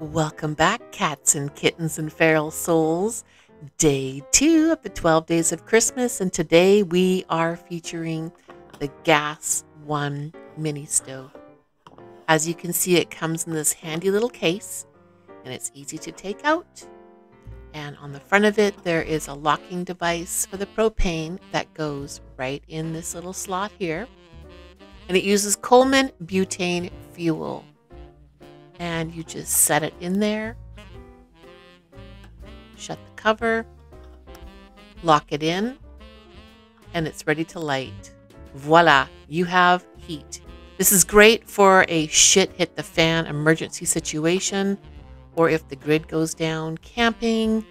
Welcome back, cats and kittens and feral souls. Day two of the 12 days of Christmas, and today we are featuring the Gas One mini stove. As you can see, it comes in this handy little case and it's easy to take out. And on the front of it, there is a locking device for the propane that goes right in this little slot here. And it uses Coleman butane fuel and you just set it in there. Shut the cover, lock it in, and it's ready to light. Voila, you have heat. This is great for a shit hit the fan emergency situation, or if the grid goes down, camping,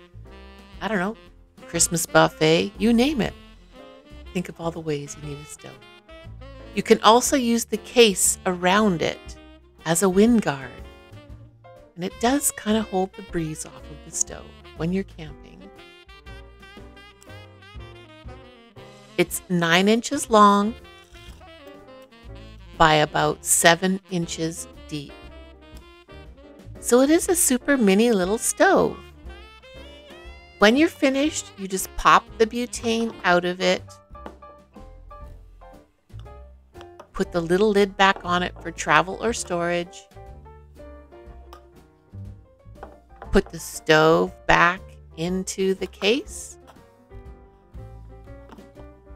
I don't know, Christmas buffet, you name it. Think of all the ways you need a stove. You can also use the case around it as a wind guard and it does kind of hold the breeze off of the stove when you're camping. It's nine inches long by about seven inches deep. So it is a super mini little stove. When you're finished, you just pop the butane out of it, put the little lid back on it for travel or storage, put the stove back into the case.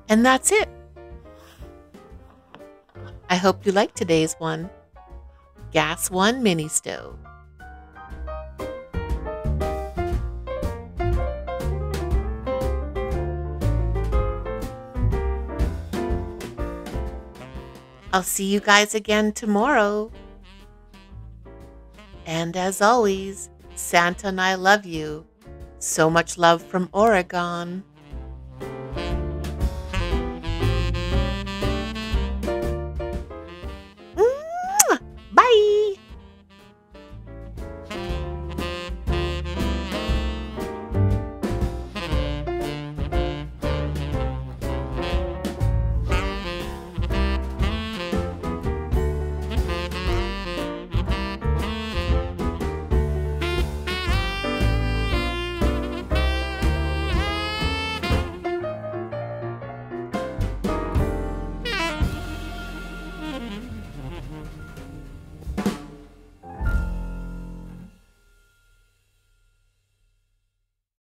And that's it. I hope you liked today's one. Gas One Mini Stove. I'll see you guys again tomorrow. And as always, Santa and I love you. So much love from Oregon.